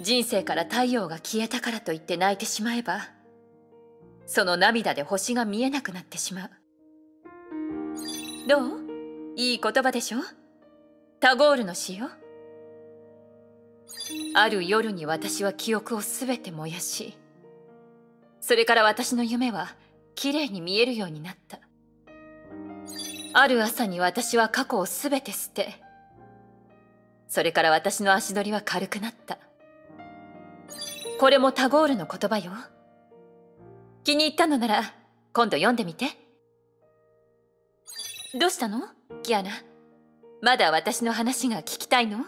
人生から太陽が消えたからといって泣いてしまえばその涙で星が見えなくなってしまう。どう？いい言葉でしょ？タゴールの詩よ。ある夜に私は記憶をすべて燃やしそれから私の夢はきれいに見えるようになった。ある朝に私は過去をすべて捨てそれから私の足取りは軽くなった。これもタゴールの言葉よ。気に入ったのなら今度読んでみて。どうしたの？キアナ。まだ私の話が聞きたいの？